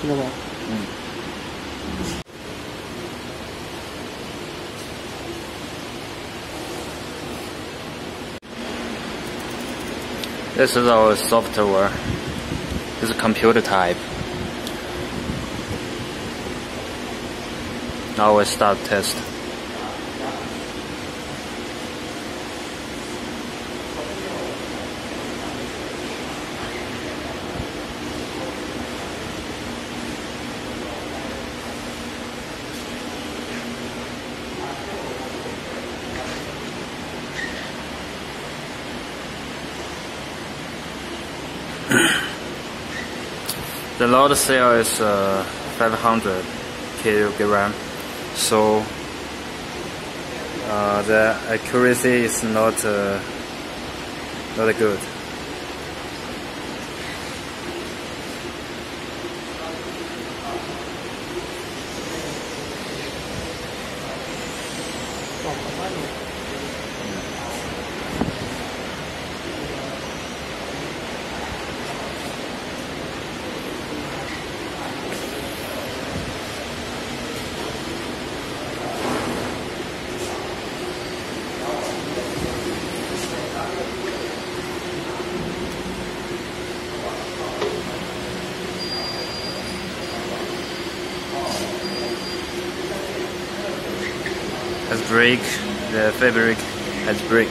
Sino ba? Hmm. This is our software. This is computer type. Now we start test. The load cell is uh, 500 kilogram, so uh, the accuracy is not uh, not good. Has break, the fabric has break.